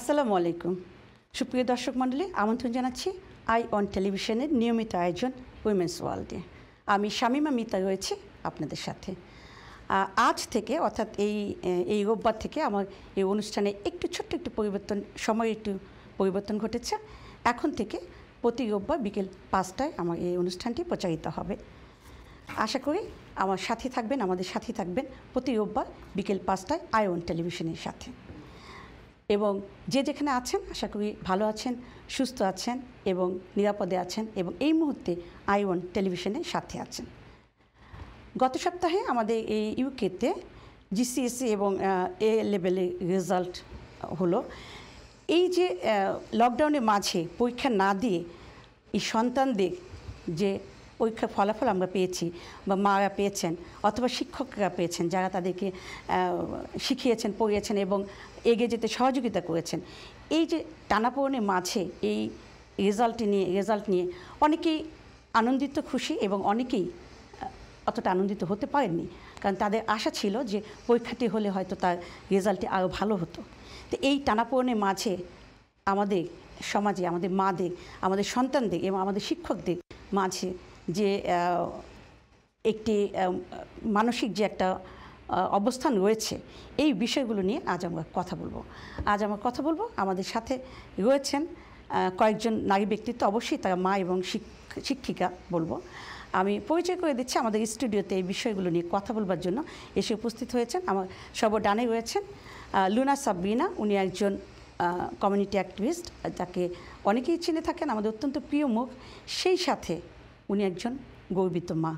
আসসালামু আলাইকুম। সুপ্রিয় দর্শক মণ্ডলী, আমন্ত্রণ জানাচ্ছি আই অন টেলিভিশনের নিয়মিত আয়োজন উইমেন্স ওয়ার্ল্ডে। আমি শামিমা মিতা রয়েছি আপনাদের সাথে। আজ থেকে, অর্থাৎ এই এই রোববার থেকে আমার এই অনুষ্ঠানে একটু ছোট্ট একটু পরিবর্তন সময় একটু পরিবর্তন ঘটেছে। এখন থেকে প্রতি রোববার বিকেল পাঁচটায় আমার এই অনুষ্ঠানটি প্রচারিত হবে। আশা করি আমার সাথে থাকবেন, আমাদের সাথে থাকবেন প্রতি রোববার বিকেল পাঁচটায় আয়ন টেলিভিশনের সাথে। এবং যে যেখানে আছেন, আশা করি ভালো আছেন, সুস্থ আছেন এবং নিরাপদে আছেন এবং এই মুহূর্তে আইওয়ান টেলিভিশনের সাথে আছেন। গত সপ্তাহে আমাদের এই ইউকেতে জিসিএসসি এবং এ লেভেলের রেজাল্ট হলো। এই যে লকডাউনের মাঝে পরীক্ষা না দিয়ে এই সন্তানদের যে পরীক্ষার ফলাফল আমরা পেয়েছি বা মারা পেয়েছেন অথবা শিক্ষকরা পেয়েছেন যারা তাদেরকে শিখিয়েছেন, পড়িয়েছেন এবং এগিয়ে যেতে সহযোগিতা করেছেন। এই যে টানাপোড়েনের মাঝে এই রেজাল্ট নিয়ে রেজাল্ট নিয়ে অনেকেই আনন্দিত, খুশি এবং অনেকেই অতটা আনন্দিত হতে পারেননি। কারণ তাদের আশা ছিল যে পরীক্ষাটি হলে হয়তো তার রেজাল্টটি আরও ভালো হতো। তো এই টানাপোড়েনের মাঝে আমাদের সমাজে, আমাদের মাদের, আমাদের সন্তানদের এবং আমাদের শিক্ষকদের মাঝে যে একটি মানসিক যে একটা অবস্থান রয়েছে, এই বিষয়গুলো নিয়ে আজ আমরা কথা বলব। আজ আমরা কথা বলব আমাদের সাথে রয়েছেন কয়েকজন নারী ব্যক্তিত্ব, অবশ্যই তারা মা এবং শিক- শিক্ষিকা বলব। আমি পরিচয় করে দিচ্ছি আমাদের স্টুডিওতে এই বিষয়গুলো নিয়ে কথা বলবার জন্য। এসে উপস্থিত হয়েছেন, আমার সব ডানে রয়েছেন লুনা সাবরিনা। উনি একজন কমিউনিটি অ্যাক্টিভিস্ট যাকে অনেকেই চিনে থাকেন, আমাদের অত্যন্ত প্রিয় মুখ। সেই সাথে উনি একজন গর্বিত মা।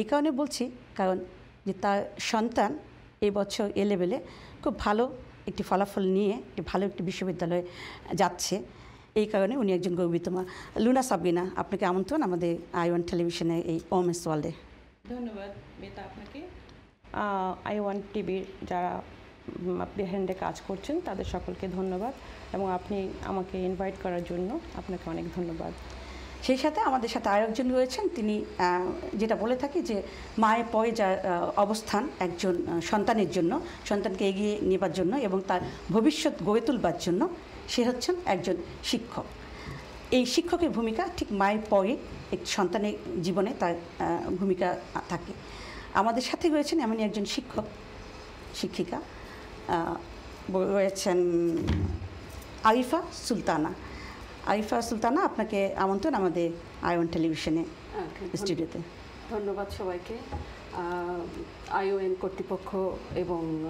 এই কারণে বলছি, কারণ যে তার সন্তান এই বছর এ লেভেলে খুব ভালো একটি ফলাফল নিয়ে, একটি ভালো একটি বিশ্ববিদ্যালয়ে যাচ্ছে। এই কারণে উনি একজন গর্বিত মা। লুনা সাবিনা, আপনাকে আমন্ত্রণ আমাদের আই ওয়ান টেলিভিশনে এই ওমেস ওয়ার্ল্ডে ধন্যবাদ মেতা আপনাকে। আই ওয়ান টিভির যারা বিহাইন্ডে কাজ করছেন, তাদের সকলকে ধন্যবাদ এবং আপনি আমাকে ইনভাইট করার জন্য আপনাকে অনেক ধন্যবাদ। সেই সাথে আমাদের সাথে আরেকজন রয়েছেন, তিনি যেটা বলে থাকি যে মায়ের পরে যা অবস্থান একজন সন্তানের জন্য, সন্তানকে এগিয়ে নেবার জন্য এবং তার ভবিষ্যৎ গড়ে তুলবার জন্য সে হচ্ছেন একজন শিক্ষক। এই শিক্ষকের ভূমিকা ঠিক মায়ের পরে এক সন্তানের জীবনে তার ভূমিকা থাকে। আমাদের সাথে রয়েছেন এমনই একজন শিক্ষক, শিক্ষিকা রয়েছেন আরিফা সুলতানা। আরিফা সুলতানা আপনাকে আমন্ত্রণ আমাদের আয়ন টেলিভিশনে স্টুডিওতে। ধন্যবাদ সবাইকে। আইওএন কর্তৃপক্ষ এবং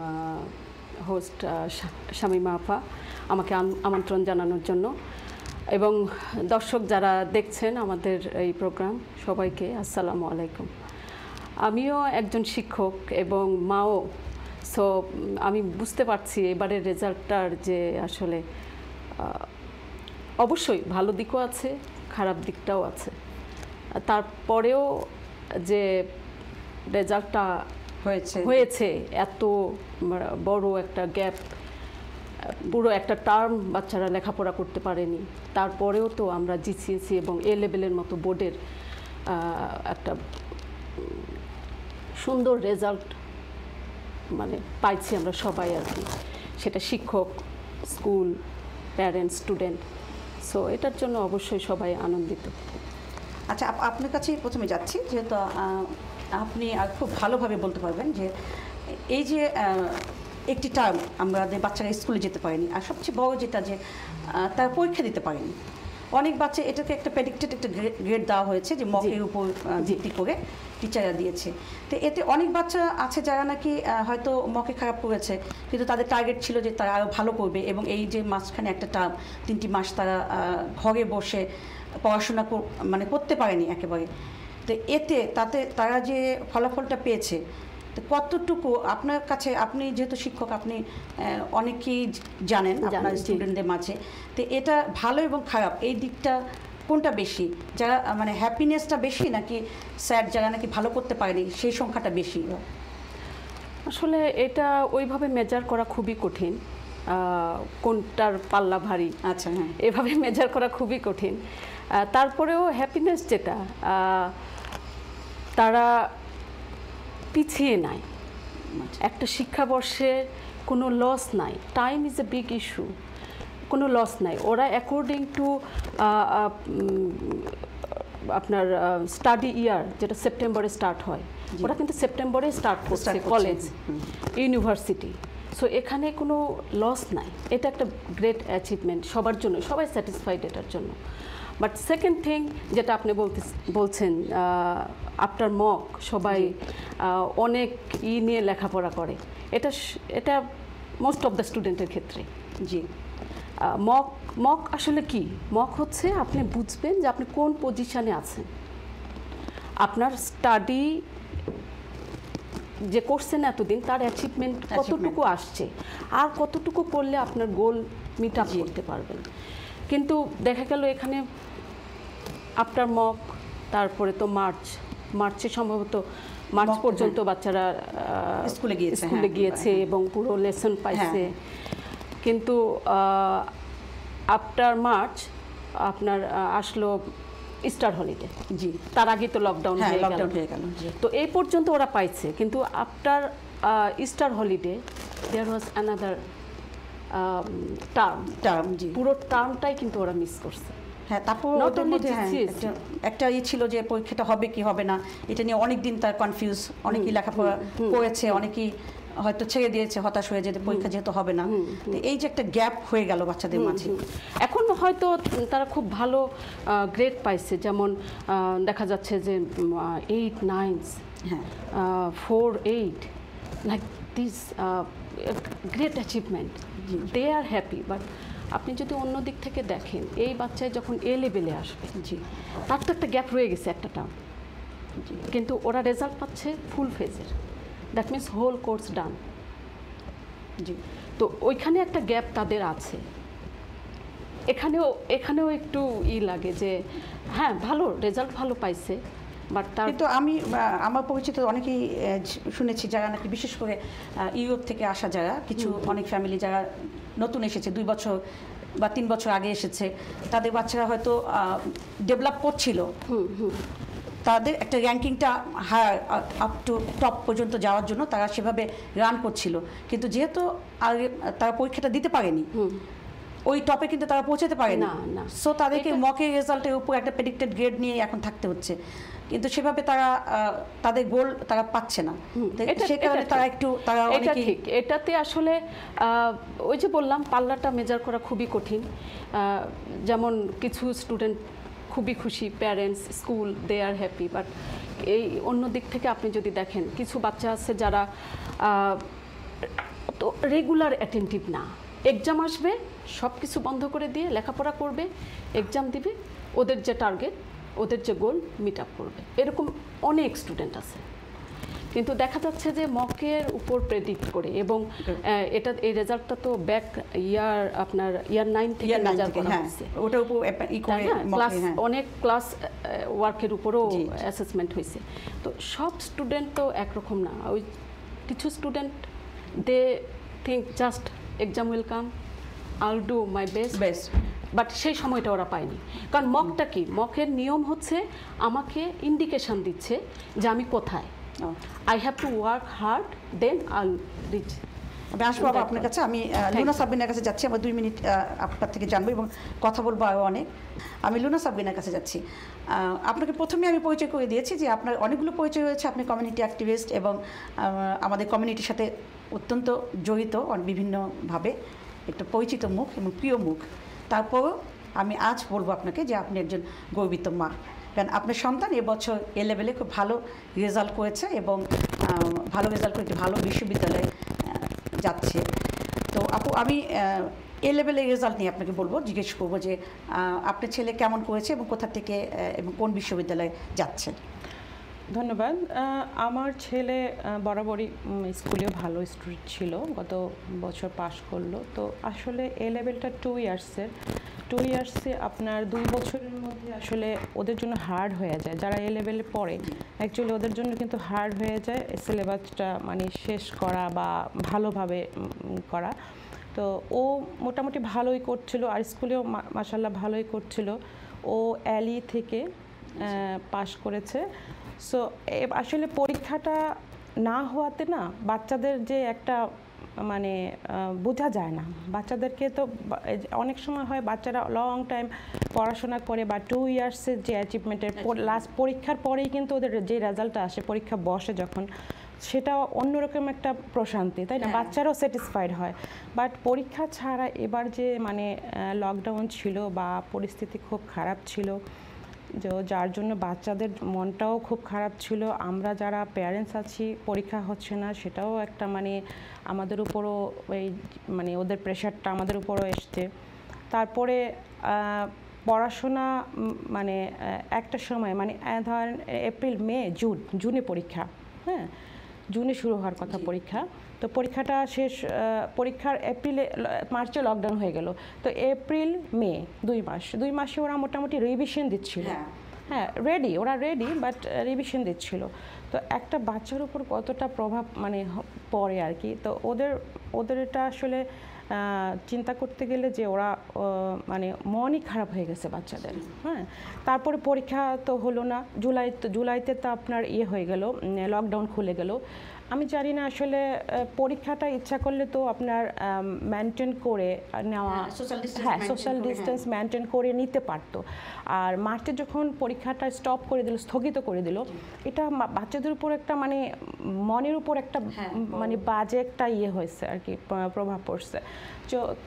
হোস্ট শামিমা আফা আমাকে আম- আমন্ত্রণ জানানোর জন্য। এবং দর্শক যারা দেখছেন আমাদের এই প্রোগ্রাম সবাইকে আসসালামু আলাইকুম। আমিও একজন শিক্ষক এবং মাও সো আমি বুঝতে পারছি এবারের রেজাল্টটার যে আসলে অবশ্যই ভালো দিকও আছে খারাপ দিকটাও আছে। তারপরেও যে রেজাল্টটা হয়েছে। হয়েছে এত বড় একটা গ্যাপ পুরো একটা টার্ম বাচ্চারা লেখাপড়া করতে পারেনি। তারপরেও তো আমরা জিসিএসি এবং এ লেভেলের মতো বোর্ডের একটা সুন্দর রেজাল্ট মানে পাইছি আমরা সবাই আর কি। সেটা শিক্ষক স্কুল প্যারেন্টস স্টুডেন্ট। সো এটার জন্য অবশ্যই সবাই আনন্দিত। আচ্ছা আপ- আপনার কাছেই প্রথমে যাচ্ছি, যেহেতু আপনি খুব ভালোভাবে বলতে পারবেন যে এই যে একটি টার্ম আমাদের বাচ্চারা স্কুলে যেতে পারেনি, আর সবচেয়ে বড় যেটা যে তারা পরীক্ষা দিতে পারেনি। অনেক বাচ্চা এটাকে একটা প্রেডিক্টেড একটা গ্রেড দেওয়া হয়েছে যে মকের উপর ভিত্তি করে টিচাররা দিয়েছে। তো এতে অনেক বাচ্চা আছে যারা নাকি হয়তো মকে খারাপ করেছে কিন্তু তাদের টার্গেট ছিল যে তারা আরও ভালো করবে এবং এই যে মাঝখানে একটা টার্ম তিনটি মাস তারা ঘরে বসে পড়াশোনা কর- মানে করতে পারেনি একেবারে। তো এতে তাতে তারা যে ফলাফলটা পেয়েছে তো কতটুকু আপনার কাছে আপনি যেহেতু শিক্ষক আপনি অনেকেই জানেন আপনার স্টুডেন্টদের মাঝে। তো এটা ভালো এবং খারাপ এই দিকটা কোনটা বেশি? যারা মানে হ্যাপিনেসটা বেশি নাকি স্যার যারা নাকি ভালো করতে পারেনি সেই সংখ্যাটা বেশি? আসলে এটা ওইভাবে মেজার করা খুবই কঠিন কোনটার পাল্লা ভারী। আচ্ছা হ্যাঁ। এভাবে মেজার করা খুবই কঠিন। তারপরেও হ্যাপিনেস যেটা তারা পিছিয়ে নাই। একটা শিক্ষাবর্ষে কোনো লস নাই। Time is a big issue কোনো লস নাই। ওরা অ্যাকর্ডিং টু আপনার স্টাডি ইয়ার যেটা সেপ্টেম্বরে স্টার্ট হয় ওরা কিন্তু সেপ্টেম্বরে স্টার্ট করছে করছে, কলেজ ইউনিভার্সিটি সো এখানে কোনো লস নাই। এটা একটা গ্রেট অ্যাচিভমেন্ট সবার জন্য সবাই স্যাটিসফাইড এটার জন্য। বাট সেকেন্ড থিং যেটা আপনি বলতে বলছেন আফটার মক সবাই অনেক ই নিয়ে লেখাপড়া করে। এটা এটা মোস্ট অফ দ্য স্টুডেন্টের ক্ষেত্রে জি। মক মক আসলে কি? মক হচ্ছে আপনি বুঝবেন যে আপনি কোন পজিশানে আছেন। আপনার স্টাডি যে করছেন এতদিন তার অ্যাচিভমেন্ট কতটুকু আসছে? আর কতটুকু করলে আপনার গোল মিট আপ করতে পারবেন? কিন্তু দেখা গেল এখানে আফটার মক তারপরে তো মার্চ মার্চে সম্ভবত মার্চ পর্যন্ত বাচ্চারা স্কুলে গিয়েছে, স্কুলে হ্যাঁ। গিয়েছে এবং পুরো লেসন পাইছে। হ্যাঁ। কিন্তু আফটার মার্চ আপনার আসলো স্টার হলিডে জি। তার আগে তো লকডাউন হ্যাঁ হয়ে গেল। হয়ে তো এই পর্যন্ত ওরা পাইছে। কিন্তু after Easter holiday there was another term term জি। পুরো টার্মটাই কিন্তু ওরা মিস করছে। হ্যাঁ তারপর ওদের মধ্যে হ্যাঁ, একটা- একটা ইয়ে ছিল যে পরীক্ষাটা হবে কি হবে না এটা নিয়ে অনেক দিন তার কনফিউজ অনেকেই লেখাপড়া করেছে অনেকেই হয়তো ছেড়ে দিয়েছে হতাশ হয়ে যেতে পরীক্ষা যেহেতু হবে না। এই যে একটা গ্যাপ হয়ে গেল বাচ্চাদের মাঝে। এখন হয়তো তারা খুব ভালো গ্রেড পাইছে যেমন দেখা যাচ্ছে যে এইট নাইনস হ্যাঁ। Four eight like this great achievement they are happy but আপনি যদি অন্য দিক থেকে দেখেন এই বাচ্চায় যখন এ লেভেলে আসবে জি তার তো একটা গ্যাপ রয়ে গেছে একটা টার্ম কিন্তু ওরা রেজাল্ট পাচ্ছে ফুল ফেজের that means whole course done জি তো ওইখানে একটা গ্যাপ তাদের আছে। এখানেও এখানেও একটু ই লাগে যে হ্যাঁ ভালো রেজাল্ট ভালো পাইছে বাট তার কিন্তু আমি আমার পরিচিত অনেকেই শুনেছি যারা নাকি বিশেষ করে ইউরোপ থেকে আসা যারা কিছু অনেক ফ্যামিলি যারা নতুন এসেছে দুই বছর বা তিন বছর আগে এসেছে। তাদের বাচ্চারা হয়তো ডেভেলপ করছিল। তাদের একটা র্যাঙ্কিংটা হায়ার আপ টু টপ পর্যন্ত যাওয়ার জন্য তারা সেভাবে রান করছিল। কিন্তু যেহেতু আগে তারা পরীক্ষাটা দিতে পারেনি ওই টপে কিন্তু তারা পৌঁছাতে পারে না, না। সো তাদেরকে মকে রেজাল্টের উপর একটা প্রেডিক্টেড গ্রেড নিয়ে এখন থাকতে হচ্ছে। কিন্তু সেভাবে তারা তাদের গোল তারা পাচ্ছে না। তো সে কারণে তারা একটু তারা এটা ঠিক। এটাতে আসলে ওই যে বললাম পাল্লাটা মেজার করা খুবই কঠিন। যেমন কিছু স্টুডেন্ট খুবই খুশি parents school they are happy but এই অন্য দিক থেকে আপনি যদি দেখেন কিছু বাচ্চা আছে যারা তো রেগুলার অ্যাটেন্টিভ না। এক্সাম আসবে সব কিছু বন্ধ করে দিয়ে লেখাপড়া করবে এক্সাম দিবে ওদের যে টার্গেট ওদের যে গোল মিট আপ করবে। এরকম অনেক স্টুডেন্ট আছে। কিন্তু দেখা যাচ্ছে যে মকের উপর প্রেডিক্ট করে এবং এটা এই রেজাল্টটা তো ব্যাক ইয়ার আপনার ইয়ার নাইন থেকে থেকে করা হ্যাঁ। হয়েছে। ওটার উপর ই করে ক্লাস হ্যাঁ। অনেক ক্লাস ওয়ার্কের উপরও। অ্যাসেসমেন্ট হয়েছে। তো সব স্টুডেন্ট তো একরকম না। ওই কিছু student they think just exam will come I'll do my best best but সেই সময়টা ওরা পায়নি। কারণ মকটা কি? মকের নিয়ম হচ্ছে আমাকে ইন্ডিকেশন দিচ্ছে যে আমি কোথায়। I have to work hard then I'll reach আমি আসব আবার আপনার কাছে। আমি লুনা সাবিনার কাছে যাচ্ছি। আমার দুই মিনিট আপনার থেকে জানব এবং কথা বলব আরও অনেক। আমি লুনা সাবিনার কাছে যাচ্ছি। আপনাকে প্রথমে আমি পরিচয় করে দিয়েছি যে আপনার অনেকগুলো পরিচয় রয়েছে। আপনি কমিউনিটি অ্যাক্টিভিস্ট এবং আমাদের কমিউনিটির সাথে অত্যন্ত জড়িত বিভিন্নভাবে একটা পরিচিত মুখ এবং প্রিয় মুখ। তারপরও আমি আজ বলব আপনাকে যে আপনি একজন গর্বিত মা। কারণ আপনার সন্তান এবছর এ লেভেলে খুব ভালো রেজাল্ট করেছে এবং ভালো রেজাল্ট করে একটি ভালো বিশ্ববিদ্যালয়ে যাচ্ছে। তো আপু, আমি এ লেভেলের রেজাল্ট নিয়ে আপনাকে বলব, জিজ্ঞেস করব যে আপনার ছেলে কেমন করেছে এবং কোথা থেকে এবং কোন বিশ্ববিদ্যালয়ে যাচ্ছে? ধন্যবাদ। আমার ছেলে বরাবরই উম, স্কুলেও ভালো স্টুডেন্ট ছিল গত বছর পাশ করল। তো আসলে এ লেভেলটা টু ইয়ার্সের টু ইয়ার্সে আপনার দুই বছরের মধ্যে আসলে ওদের জন্য হার্ড হয়ে যায়। যারা এ লেভেলে পড়ে অ্যাকচুয়ালি ওদের জন্য কিন্তু হার্ড হয়ে যায় সিলেবাসটা মানে শেষ করা বা ভালোভাবে করা। তো ও মোটামুটি ভালোই করছিল আর স্কুলেও মাসাল্লাহ ভালোই করছিল। ও অ্যালি থেকে পাশ করেছে। সো আসলে পরীক্ষাটা না হওয়াতে না বাচ্চাদের যে একটা মানে বোঝা যায় না। বাচ্চাদেরকে তো অনেক সময় হয় বাচ্চারা লং টাইম পড়াশোনা করে বা টু ইয়ার্সের যে অ্যাচিভমেন্টের লাস্ট পরীক্ষার পরেই কিন্তু ওদের যে রেজাল্টটা আসে পরীক্ষা বসে যখন সেটা অন্যরকম একটা প্রশান্তি তাই না? হ্যাঁ। বাচ্চারাও স্যাটিসফাইড হয়। বাট পরীক্ষা ছাড়া এবার যে মানে লকডাউন ছিল বা পরিস্থিতি খুব খারাপ ছিল যে যার জন্য বাচ্চাদের মনটাও খুব খারাপ ছিল। আমরা যারা প্যারেন্টস আছি পরীক্ষা হচ্ছে না সেটাও একটা মানে আমাদের উপরও এই মানে ওদের প্রেশারটা আমাদের উপরও এসছে। তারপরে পড়াশোনা মানে একটা সময় মানে ধরেন এপ্রিল মে জুন জুনে পরীক্ষা হ্যাঁ? জুনে শুরু হওয়ার কথা পরীক্ষা। তো পরীক্ষাটা শেষ পরীক্ষার এপ্রিলে মার্চে লকডাউন হয়ে গেল। তো এপ্রিল মে দুই মাস। দুই মাসে ওরা মোটামুটি রিভিশন দিচ্ছিল। হ্যাঁ। হ্যাঁ রেডি ওরা রেডি বাট রিভিশন দিচ্ছিল। তো একটা বাচ্চার উপর কতটা প্রভাব মানে পড়ে আর কি? তো ওদের ওদের এটা আসলে চিন্তা করতে গেলে যে ওরা মানে মনই খারাপ হয়ে গেছে বাচ্চাদের। হ্যাঁ তারপরে পরীক্ষা তো হলো না। জুলাই জুলাইতে তো আপনার ইয়ে হয়ে গেল লকডাউন খুলে গেল। আমি জানি না আসলে পরীক্ষাটা ইচ্ছা করলে তো আপনার মেনটেন করে নেওয়া হ্যাঁ, সোশ্যাল। ডিস্টেন্স মেনটেন করে নিতে পারতো আর মার্চে যখন পরীক্ষাটা স্টপ করে দিল স্থগিত করে দিল এটা বাচ্চাদের উপর একটা মানে মনের উপর একটা হ্যাঁ, মানে বাজে একটা ইয়ে হয়েছে আর কি প্রভাব পড়ছে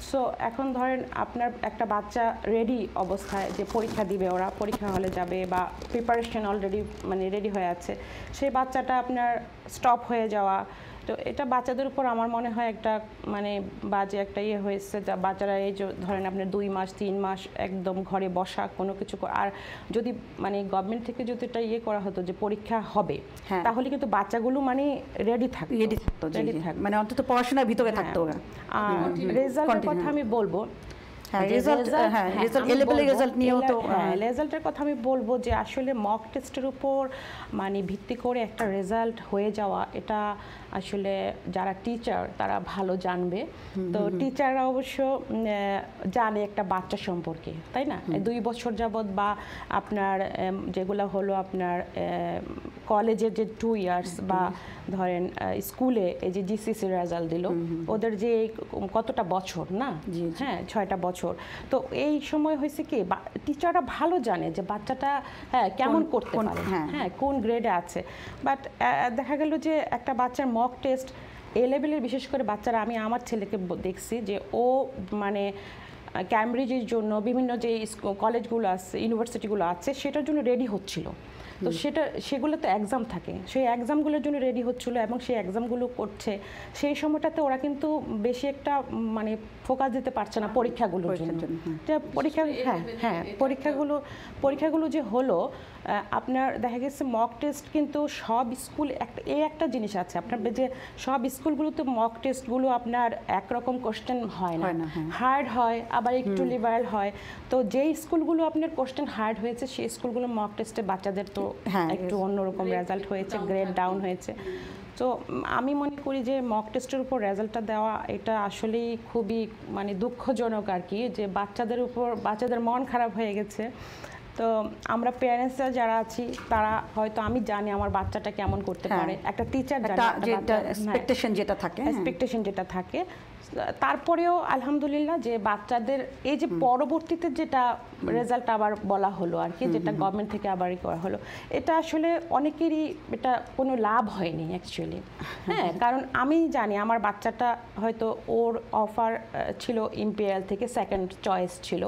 সো এখন ধরেন আপনার একটা বাচ্চা রেডি অবস্থায় যে পরীক্ষা দিবে ওরা পরীক্ষা হলে যাবে বা প্রিপারেশন অলরেডি মানে রেডি হয়ে আছে সেই বাচ্চাটা আপনার স্টপ হয়ে যাওয়া। তো এটা বাচ্চাদের উপর আমার মনে হয় একটা মানে বাজে একটা ইয়ে হয়েছে। যা বাচ্চারা এই যে ধরেন আপনার দুই মাস তিন মাস একদম ঘরে বসা কোনো কিছু আর যদি মানে গভর্নমেন্ট থেকে যদি এটা ইয়ে করা হতো যে পরীক্ষা হবে হ্যাঁ। তাহলে কিন্তু বাচ্চাগুলো মানে রেডি থাকতো। রেডি থাকতো রেডি। থাকতো। মানে অন্তত পড়াশোনার ভিতরে থাকতো ওরা। আর রেজাল্টের কথা আমি বলব হ্যাঁ, result, result- হ্যাঁ, হ্যাঁ, নিয়েও তো, হ্যাঁ হ্যাঁ। রেজাল্টের কথা আমি বলব যে আসলে মক টেস্টের উপর মানে ভিত্তি করে একটা রেজাল্ট হয়ে যাওয়া এটা আসলে যারা টিচার তারা ভালো জানবে। তো টিচাররা অবশ্য জানে একটা বাচ্চা সম্পর্কে তাই না? দুই বছর যাবৎ বা আপনার যেগুলো হলো আপনার কলেজের যে টু ইয়ার্স বা ধরেন স্কুলে এই যে জিসিসি রেজাল্ট দিল ওদের যে কতটা বছর না। হ্যাঁ ছয়টা বছর। তো এই সময় হয়েছে কি টিচাররা ভালো জানে যে বাচ্চাটা হ্যাঁ কেমন করতে পারে। হ্যাঁ। হ্যাঁ কোন গ্রেডে আছে। বাট দেখা গেল যে একটা বাচ্চার মক টেস্ট এ লেভেলের বিশেষ করে বাচ্চারা আমি আমার ছেলেকে দেখছি যে ও মানে ক্যামব্রিজের জন্য বিভিন্ন যে কলেজগুলো আছে ইউনিভার্সিটিগুলো আছে সেটার জন্য রেডি হচ্ছিল। তো সেটা সেগুলো তো এক্সাম থাকে। সেই এক্সামগুলোর জন্য রেডি হচ্ছিল এবং সেই এক্সামগুলো করছে। সেই সময়টাতে ওরা কিন্তু বেশি একটা মানে ফোকাস দিতে পারছে না পরীক্ষাগুলোর জন্য। হ্যাঁ। পরীক্ষা হ্যাঁ হ্যাঁ পরীক্ষাগুলো পরীক্ষাগুলো যে হলো আপনার দেখা গেছে মক টেস্ট কিন্তু সব স্কুল একটা এই একটা জিনিস আছে। আপনার যে সব স্কুলগুলোতে মক টেস্টগুলো আপনার একরকম কোশ্চেন হয় না। হ্যাঁ। হার্ড হয়। আবার একটু লিবারাল হয়। তো যেই স্কুলগুলো আপনার কোশ্চেন হার্ড হয়েছে সেই স্কুলগুলো মক টেস্টে বাচ্চাদের তো হ্যাঁ, একটু অন্যরকম রেজাল্ট হয়েছে গ্রেড ডাউন হয়েছে। তো আমি মনে করি যে মক টেস্টের উপর রেজাল্টটা দেওয়া এটা আসলেই খুবই মানে দুঃখজনক আর কি যে বাচ্চাদের উপর বাচ্চাদের মন খারাপ হয়ে গেছে। তো আমরা প্যারেন্টসরা যারা আছি তারা হয়তো আমি জানি আমার বাচ্চাটা কেমন করতে হ্যাঁ। পারে একটা টিচার যেটা এক্সপেকটেশন যেটা থাকে হ্যাঁ। এক্সপেকটেশন যেটা থাকে তারপরেও আলহামদুলিল্লাহ যে বাচ্চাদের এই যে পরবর্তীতে যেটা রেজাল্ট আবার বলা হলো আর কি যেটা গভর্নমেন্ট থেকে আবারই করা হলো। এটা আসলে অনেকেরই এটা কোনো লাভ হয়নি অ্যাকচুয়ালি হ্যাঁ কারণ আমি জানি আমার বাচ্চাটা হয়তো ওর অফার ছিল ইম্পিরিয়াল থেকে সেকেন্ড চয়েস ছিল।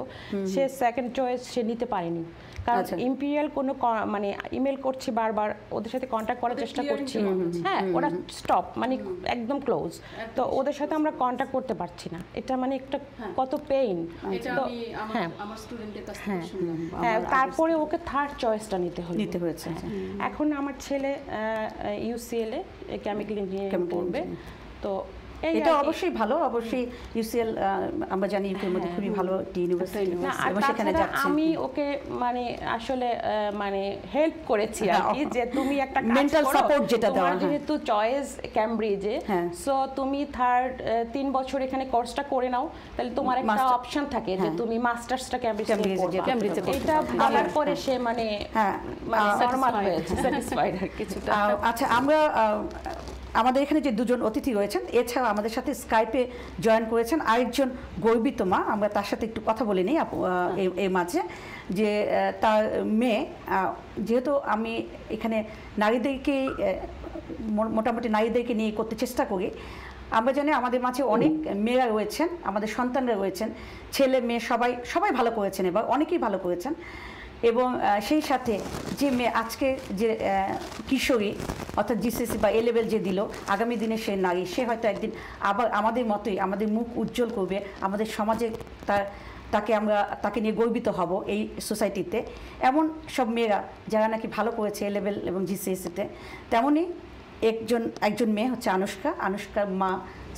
সে সেকেন্ড চয়েস সে নিতে পারেনি। কারণ আচ্ছা। ইম্পিরিয়াল কোনো মানে ইমেল করছি বারবার ওদের সাথে কন্ট্যাক্ট করার চেষ্টা করছি। হ্যাঁ ওরা স্টপ মানে একদম ক্লোজ তো ওদের সাথে আমরা কন্ট্যাক্ট করতে পারছি না। এটা মানে একটা কত পেইন তো হ্যাঁ। হ্যাঁ হ্যাঁ তারপরে ওকে থার্ড চয়েসটা নিতে হলো। নিতে হয়েছে, হ্যাঁ। এখন আমার ছেলে ইউসিএল এ কেমিক্যাল ইঞ্জিনিয়ারিং পড়বে তো এটা অবশ্যই ভালো অবশ্যই ইউসিএল আমরা জানি ইউকের মধ্যে খুবই ভালো একটি ইউনিভার্সিটি না এবং সেখানে যাচ্ছে আমি ওকে মানে আসলে মানে হেল্প করেছি আর কি হ্যাঁ, যে তুমি একটা করো, support যেটা দেওয়া, হ্যাঁ। যেহেতু চয়েস ক্যামব্রিজে হ্যাঁ। সো তুমি থার্ড তিন বছর এখানে কোর্সটা করে নাও তাহলে তোমার একটা অপশন থাকে যে হ্যাঁ। তুমি মাস্টার্সটা ক্যামব্রিজে এ করতে এটা। বলার পরে সে মানে হ্যাঁ, মানে নরমাল হয়েছে স্যাটিসফাইড আর কিছুটা আচ্ছা আমরা আমাদের এখানে যে দুজন অতিথি রয়েছেন, এছাড়াও আমাদের সাথে স্কাইপে জয়েন করেছেন আরেকজন গর্বিত মা। আমরা তার সাথে একটু কথা বলে নিই মাঝে। যে তার মেয়ে যেহেতু আমি এখানে নারীদেরকে মোটামুটি নারীদেরকে নিয়ে করতে চেষ্টা করি, আমরা জানি আমাদের মাঝে অনেক মেয়েরা রয়েছেন, আমাদের সন্তানরা রয়েছেন, ছেলে মেয়ে সবাই সবাই ভালো করেছেন এবার, অনেকেই ভালো করেছেন। এবং সেই সাথে যে মেয়ে আজকে যে কিশোরী, অর্থাৎ জিসিসি বা এ লেভেল যে দিল, আগামী দিনে সে নারী, সে হয়তো একদিন আবার আমাদের মতোই, আমাদের মুখ উজ্জ্বল করবে, আমাদের সমাজে তার, তাকে আমরা, তাকে নিয়ে গর্বিত হব এই সোসাইটিতে এমন সব মেয়েরা যারা নাকি ভালো করেছে এ লেভেল এবং জিসিএসিতে তেমনই একজন একজন মেয়ে হচ্ছে আনুষ্কা, আনুষ্কার মা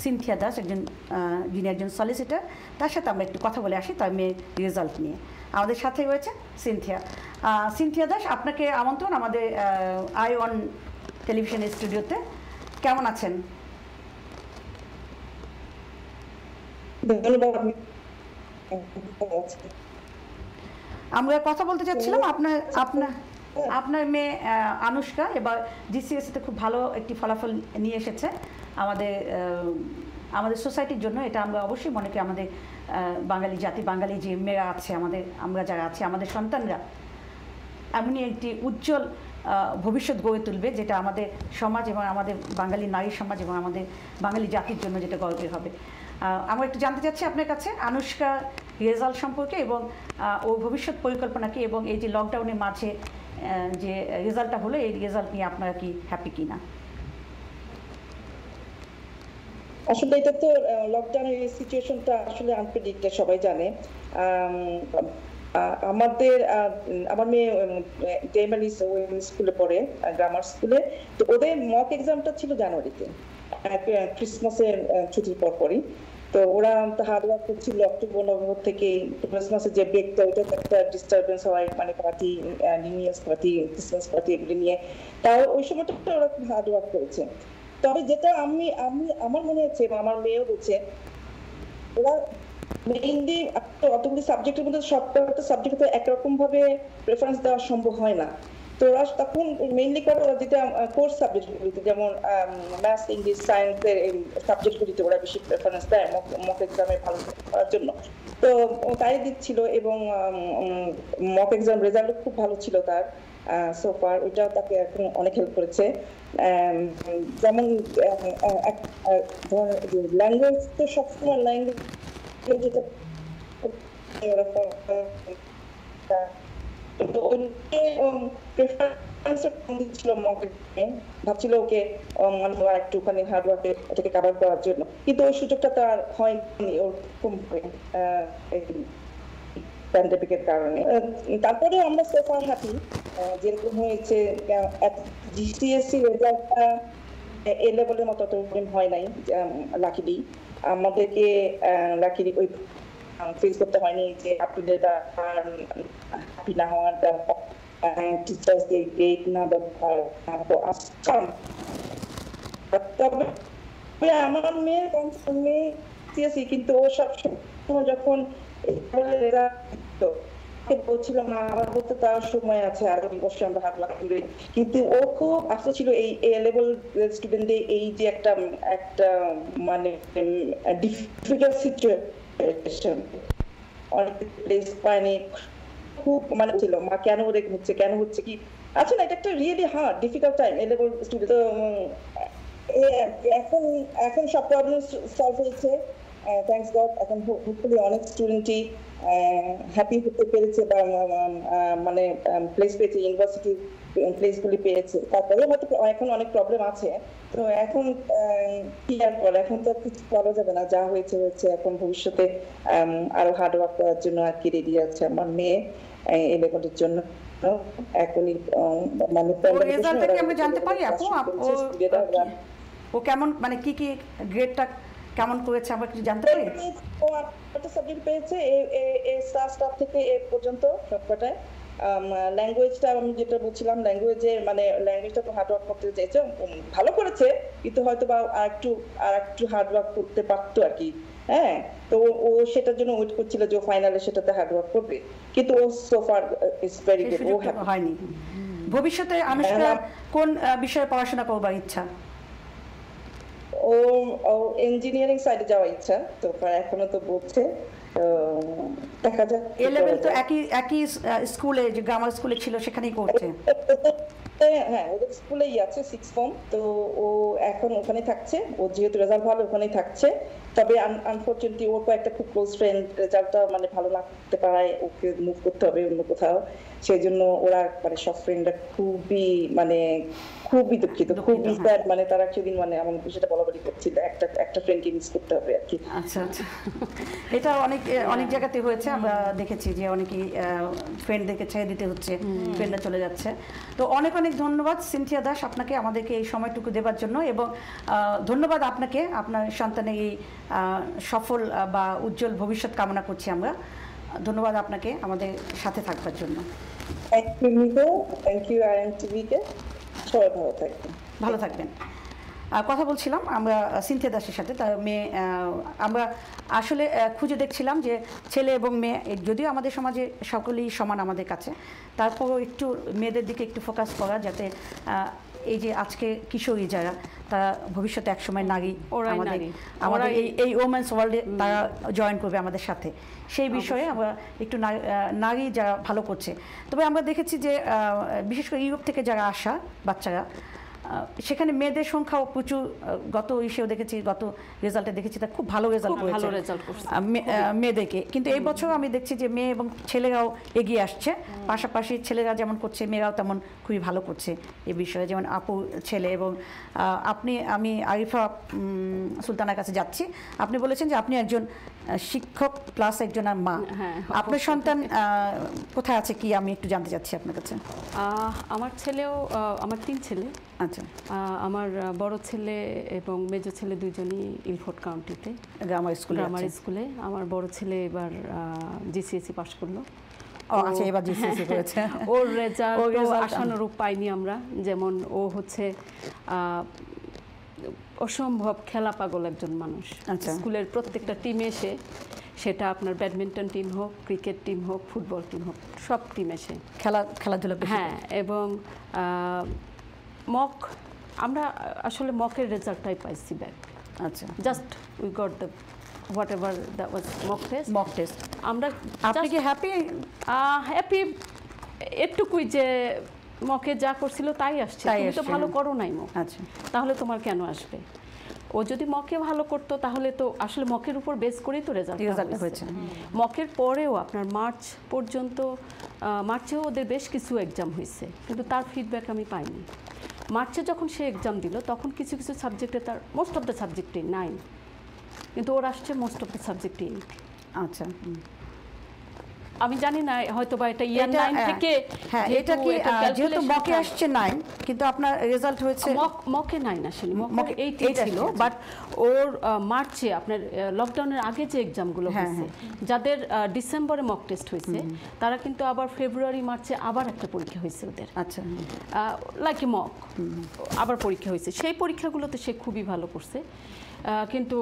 সিনথিয়া দাস, একজন যিনি একজন সলিসিটার তার সাথে আমরা একটু কথা বলে আসি, তার মেয়ের রেজাল্ট নিয়ে। আমাদের সাথে রয়েছে সিনথিয়া। সিনথিয়া দাস আপনাকে আমন্ত্রণ আমাদের আই ওয়ান টেলিভিশনের স্টুডিওতে। কেমন আছেন। আমরা কথা বলতে চাচ্ছিলাম আপনার আপনার আপনার মেয়ে আনুষ্কা এবার জিসিএসিতে খুব ভালো একটি ফলাফল নিয়ে এসেছে আমাদের আমাদের সোসাইটির জন্য এটা আমরা অবশ্যই মনে করি আমাদের বাঙালি জাতি, বাঙালি যে মেয়েরা আছে, আমাদের, আমরা যারা আছি, আমাদের সন্তানরা, এমনই একটি উজ্জ্বল ভবিষ্যৎ গড়ে তুলবে যেটা আমাদের সমাজ এবং আমাদের বাঙালি নারী সমাজ এবং আমাদের বাঙালি জাতির জন্য যেটা গর্বের হবে। আমরা একটু জানতে চাচ্ছি আপনার কাছে আনুষ্কা রেজাল্ট সম্পর্কে এবং ও ভবিষ্যৎ পরিকল্পনা কি এবং এই যে লকডাউনের মাঝে যে রেজাল্টটা হলো, এই রেজাল্ট নিয়ে আপনারা কি হ্যাপি কিনা? আসলে এটা তো লকডাউনের এই সিচুয়েশনটা আসলে আনপ্রেডিক্টেড সবাই জানে। আমাদের আমার মেয়ে ডেমারি স্কুলে পড়ে গ্রামার স্কুলে তো ওদের মক এক্সামটা ছিল জানুয়ারিতে ক্রিসমাসের ছুটির পর পরই। তো ওরা হার্ড ওয়ার্ক করছিল অক্টোবর নভেম্বর থেকে ক্রিসমাসের যে ব্রেকটা ওইটা একটা ডিস্টারবেন্স হয় মানে party new year's party Christmas party এগুলি নিয়ে। তাও ওই সময়টা ওরা হার্ড ওয়ার্ক করেছে। তবে যেটা আমি আমি, আমার মনে হচ্ছে আমার মেয়েও বলছে, ওরা মেইনলি অতগুলি সাবজেক্টের মধ্যে সব সাবজেক্ট একরকম ভাবে প্রেফারেন্স দেওয়া সম্ভব হয় না। তো ওরা তখন মেইনলি করে ওরা যেটা কোর্স সাবজেক্টগুলিতে যেমন ম্যাথস ইংলিশ সায়েন্সের এই সাবজেক্টগুলিতে ওরা বেশি প্রেফারেন্স দেয় মক এক্সামে ভালো করার জন্য। তো তাই দিচ্ছিল এবং মক এক্সাম রেজাল্ট খুব ভালো ছিল তার। সো ফার ওইটাও তাকে এখন অনেক হেল্প করেছে। যেমন ল্যাঙ্গুয়েজ তো সবসময় ল্যাঙ্গুয়েজ তো ওকে ও একটুখানি হার্ড ওয়ার্কে এটাকে কাভার করার জন্য। কিন্তু ওই সুযোগটা তার হয়নি ওরকম প্যান্ডেমিকের কারণে। তারপরেও আমরা সোফার হ্যাপি যেরকম হয়েছে জিসিএসসি রেজাল্টটা এ লেভেলের মতো তো হয় নাই লাকিলি আমাদেরকে লাকিলি ওই ফেস করতে হয়নি যে আপ টু ডেট হ্যাপি না হওয়ার টিচার্স দের গ্রেড না আসলাম তবে আমার মেয়ে মেয়ে সিএসি কিন্তু ও সব যখন খুব মানে অনেক পায়নি। খুব মানে ছিল, মা, কেন রেখে হচ্ছে, কেন হচ্ছে কি? আচ্ছা না, এটা একটা really hard difficult time a student এখন এখন সব প্রবলেম সলভ হয়েছে। থ্যাংকস গড এখন হোপফুলি অনেক স্টুডেন্টই হ্যাপি হতে পেরেছে বা মানে প্লেস পেয়েছে ইউনিভার্সিটি প্লেসগুলি পেয়েছে। তারপরে হয়তো এখন অনেক প্রবলেম আছে। তো এখন কি আর করা? এখন তো কিছু করা যাবে না। যা হয়েছে হয়েছে। এখন ভবিষ্যতে আরও হার্ড ওয়ার্ক করার জন্য আর কি রেডি আছে আমার মেয়ে এই লেভেলের জন্য। এখনই মানে আমরা জানতে পারি আপু। ও কেমন মানে কি কি গ্রেডটা কেমন করেছে আমরা কিছু জানতে পারি? ও একটা সাবজেক্ট পেয়েছে এ এ স্টার স্টার থেকে এ পর্যন্ত সবকটায়। ল্যাঙ্গুয়েজটা আমি যেটা বলছিলাম ল্যাঙ্গুয়েজে মানে ল্যাঙ্গুয়েজটা তো হার্ড ওয়ার্ক করতে ভালো করেছে কিন্তু হয়তো বা আর একটু আর একটু হার্ড ওয়ার্ক করতে পারতো আর কি। হ্যাঁ তো ও- সেটার জন্য ওয়েট করছিল যে ফাইনালে সেটাতে হার্ড ওয়ার্ক করবে। কিন্তু ও সোফার ইজ ভেরি গুড ও হয়নি। ভবিষ্যতে আনুষ্কা হ্যাঁ। কোন বিষয়ে পড়াশোনা করবার ইচ্ছা? ও ও ইঞ্জিনিয়ারিং সাইডে যাওয়ার ইচ্ছা তো এখনও তো বলছে তো দেখা যাক এ লেভেল তো একই একই স্কুলে যে গ্রামার স্কুলে ছিল সেখানেই করছে। হ্যাঁ ওদের স্কুলেই আছে সিক্স ফর্ম তো ও এখন ওখানে থাকছে ও যেহেতু রেজাল্ট ভালো ওখানেই থাকছে। তবে আনফরচুনেটলি ওর কয়েকটা খুব ক্লোজ ফ্রেন্ড রেজাল্টটা মানে ভালো না করতে পারায় ওকে মুভ করতে হবে অন্য কোথাও। সেই জন্য ওরা মানে সব ফ্রেন্ডরা খুবই মানে খুবই দুঃখিত খুবই স্যাড মানে তারা সেদিন মানে আমার বিষয়টা বলাবলি করছিল। একটা একটা ফ্রেন্ডকে মিস করতে হবে আর কি। আচ্ছা আচ্ছা। এটা অনেক অনেক জায়গাতে হয়েছে। আমরা দেখেছি যে অনেকেই ফ্রেন্ডদেরকে ছেড়ে দিতে হচ্ছে ফ্রেন্ডরা চলে যাচ্ছে। তো অনেক অনেক ধন্যবাদ সিনথিয়া দাস আপনাকে আমাদেরকে এই সময়টুকু দেবার জন্য এবং ধন্যবাদ আপনাকে আপনার সন্তানের এই সফল বা উজ্জ্বল ভবিষ্যৎ কামনা করছি আমরা। ধন্যবাদ আপনাকে আমাদের সাথে থাকবার জন্য। Thank you thank you R M টিভিকে ভালো থাকবেন। ভালো থাকবেন। কথা বলছিলাম আমরা সিনথিয়া দাসের সাথে, তার মেয়ে আমরা আসলে খুঁজে দেখছিলাম যে ছেলে এবং মেয়ে যদিও আমাদের সমাজে সকলেই সমান আমাদের কাছে, তারপরও একটু মেয়েদের দিকে একটু ফোকাস করা যাতে এই যে আজকে কিশোরী যারা তারা ভবিষ্যতে একসময় নারী আমাদের। আমাদের এই এই ওমেন্স ওয়ার্ল্ডে তারা জয়েন করবে আমাদের সাথে। সেই বিষয়ে আমরা একটু নারী- যারা ভালো করছে। তবে আমরা দেখেছি যে বিশেষ করে ইউরোপ থেকে যারা আসা বাচ্চারা সেখানে মেয়েদের সংখ্যাও প্রচুর গত ইসেও দেখেছি গত রেজাল্টে দেখেছি তা খুব ভালো রেজাল্ট ভালো করছে। মেয়েদেরকে। কিন্তু এই বছর আমি দেখছি যে মেয়ে এবং ছেলেরাও এগিয়ে আসছে। পাশাপাশি ছেলেরা যেমন করছে মেয়েরাও তেমন খুবই ভালো করছে এ বিষয়ে। যেমন আপু ছেলে এবং আপনি আমি আরিফা সুলতানার কাছে যাচ্ছি। আপনি বলেছেন যে আপনি একজন শিক্ষক প্লাস একজনের মা। হ্যাঁ, আপনার সন্তান কোথায় আছে কি আমি একটু জানতে চাচ্ছি আপনার কাছে। আমার ছেলেও আমার তিন ছেলে। আচ্ছা। আমার বড় ছেলে এবং মেজো ছেলে দুজনই ইলফোর্ট কাউন্টিতে। গ্রামার স্কুলে গ্রামার আছে। স্কুলে। আমার বড় ছেলে এবার জিসিএসসি পাশ করল। আচ্ছা এবার করেছে। ওর রেজাল্ট আশানুরূপ পাইনি আমরা। যেমন ও হচ্ছে আহ, অসম্ভব খেলা পাগল একজন মানুষ। আচ্ছা। স্কুলের প্রত্যেকটা টিমে এসে সেটা আপনার ব্যাডমিন্টন টিম হোক ক্রিকেট টিম হোক ফুটবল টিম হোক সব টিম এসে। খেলা খেলাধুলা হ্যাঁ এবং মক আমরা আসলে মকের রেজাল্টটাই পাইছি ব্যাক আচ্ছা। Just we got the whatever that was mock test mock test আমরা আপনি কি হ্যাপি হ্যাপি এটুকুই যে মকে যা করছিল তাই আসছে। তুমি তো ভালো। করো নাই মক। আচ্ছা। তাহলে তোমার কেন আসবে? ও যদি মকে ভালো করতো তাহলে তো আসলে মকের উপর বেস করেই তো রেজাল্ট হয়েছে। মকের পরেও আপনার মার্চ পর্যন্ত মার্চেও ওদের বেশ কিছু এক্সাম হয়েছে কিন্তু তার ফিডব্যাক আমি পাইনি। মার্চে যখন সে এক্সাম দিল তখন কিছু কিছু সাবজেক্টে তার মোস্ট অফ দ্য সাবজেক্টে নাইন কিন্তু ওর আসছে মোস্ট অফ দ্য সাবজেক্টে আচ্ছা। হুম। আমি জানি না হয়তো বা এটা ইয়ার নাইন থেকে হ্যাঁ এটা কি যেহেতু মকে আসছে কিন্তু আপনার রেজাল্ট হয়েছে মক আসেনি মকে ছিল বাট ওর মার্চে আপনার লকডাউনের আগে যে এক্সামগুলো হ্যাঁ, হয়েছে যাদের ডিসেম্বরে মক টেস্ট হয়েছে তারা কিন্তু আবার ফেব্রুয়ারি মার্চে আবার একটা পরীক্ষা হয়েছে ওদের। আচ্ছা। লাইক মক আবার পরীক্ষা হয়েছে। সেই পরীক্ষাগুলোতে সে খুবই ভালো করছে। কিন্তু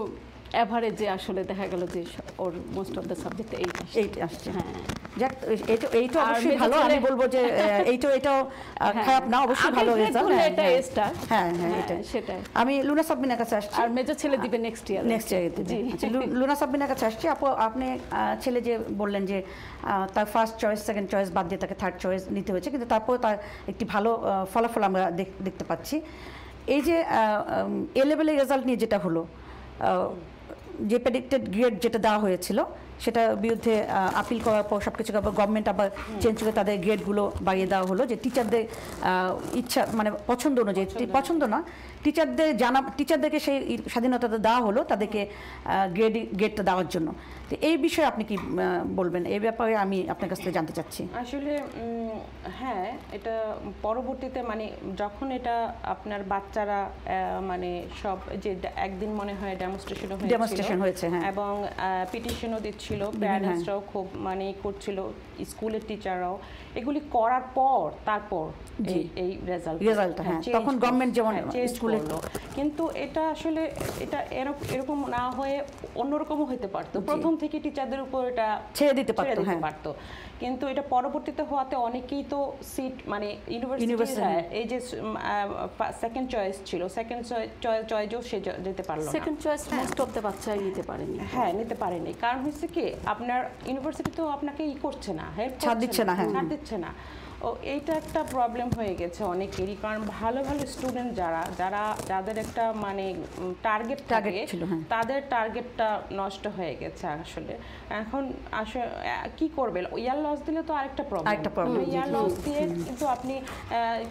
অ্যাভারেজে আসলে দেখা গেল যে ওর most of the subject eight eight আসছে। হ্যাঁ। যাক এইটা এইটা অবশ্যই ভালো। আমি বলব যে এইটা এটাও হ্যাঁ। খারাপ না অবশ্যই ভালো রেজাল্ট এটা। হ্যাঁ হ্যাঁ। হ্যাঁ, এটা সেটাই। আমি লুনা কাছে আসছি। আর মেজর ছেলে দিবে নেক্সট ইয়ার নেক্সট ইয়ারে জি। আচ্ছা লুনা কাছে আসছি। আপু আপনি ছেলে যে বললেন যে তার ফার্স্ট চয়েস সেকেন্ড চয়েস বাদ দিয়ে তাকে থার্ড চয়েস নিতে হয়েছে কিন্তু তারপর তার একটি ভালো ফলাফল আমরা দেখ- দেখতে পাচ্ছি। এই যে এ লেভেলের রেজাল্ট নিয়ে যেটা হলো যে প্রেডিক্টেড গ্রেড যেটা দেওয়া হয়েছিল সেটা বিরুদ্ধে আপিল করার পর সব কিছু আবার গভর্নমেন্ট আবার চেঞ্জ করে তাদের গ্রেডগুলো বাড়িয়ে দেওয়া হলো যে টিচারদের ইচ্ছা মানে পছন্দ অনুযায়ী পছন্দ। না টিচারদের জানা টিচারদেরকে সেই স্বাধীনতাটা দেওয়া হলো তাদেরকে গ্রেড গ্রেডটা দেওয়ার জন্য। তো এই বিষয়ে আপনি কি বলবেন? এই ব্যাপারে আমি আপনার কাছ থেকে জানতে চাচ্ছি। আসলে হ্যাঁ এটা পরবর্তীতে মানে যখন এটা আপনার বাচ্চারা মানে সব যে একদিন মনে হয় ডেমনস্ট্রেশন হয়েছে, হ্যাঁ। এবং পিটিশনও দিচ্ছিল প্যারেন্টসরাও খুব মানে করছিল স্কুলের টিচাররাও এগুলি করার পর তারপর এই- রেজাল্ট রেজাল্ট হ্যাঁ তখন গভর্নমেন্ট যেমন স্কুলে কিন্তু এটা আসলে এটা এরক- এরকম না হয়ে অন্যরকমও হতে পারতো। প্রথম থেকে টিচারদের উপর এটা ছেড়ে দিতে হ্যাঁ। পারতো। কিন্তু এটা পরবর্তীতে হওয়াতে অনেকেই তো সিট মানে ইউনিভার্সিটি এই যে সেকেন্ড চয়েস ছিল। সেকেন্ড চয়েসও সে যেতে পারল second choice most of the বাচ্চাই নিতে পারেনি। হ্যাঁ নিতে পারেনি। কারণ হচ্ছে কি আপনার ইউনিভার্সিটি তো আপনাকে ই করছে না হেল্প ছাড় দিচ্ছে না, হ্যাঁ। ছাড় দিচ্ছে না। ও এইটা একটা প্রবলেম হয়ে গেছে অনেকেরই। কারণ ভালো ভালো স্টুডেন্ট যারা যারা যাদের একটা মানে টার্গেট থাকে ছিল, হ্যাঁ। তাদের টার্গেটটা নষ্ট হয়ে গেছে আসলে। এখন আসলে কি করবে? ইয়ার লস দিলে তো আরেকটা প্রবলেম আরেকটা জি, ইয়ার লস দিয়ে কিন্তু আপনি